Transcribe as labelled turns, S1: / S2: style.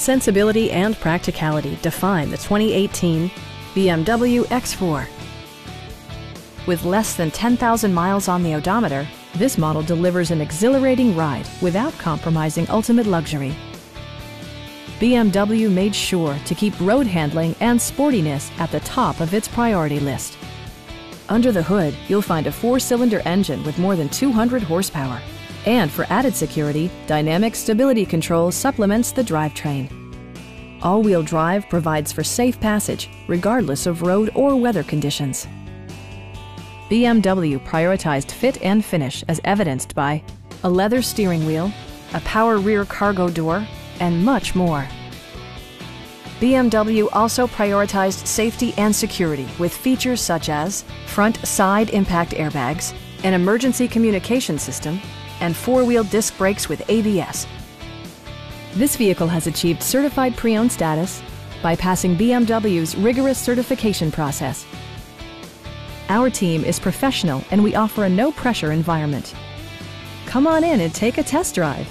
S1: Sensibility and practicality define the 2018 BMW X4. With less than 10,000 miles on the odometer, this model delivers an exhilarating ride without compromising ultimate luxury. BMW made sure to keep road handling and sportiness at the top of its priority list. Under the hood, you'll find a four-cylinder engine with more than 200 horsepower. And for added security, Dynamic Stability Control supplements the drivetrain. All-wheel drive provides for safe passage, regardless of road or weather conditions. BMW prioritized fit and finish as evidenced by a leather steering wheel, a power rear cargo door, and much more. BMW also prioritized safety and security with features such as front side impact airbags, an emergency communication system, and four-wheel disc brakes with ABS. This vehicle has achieved certified pre-owned status by passing BMW's rigorous certification process. Our team is professional and we offer a no-pressure environment. Come on in and take a test drive.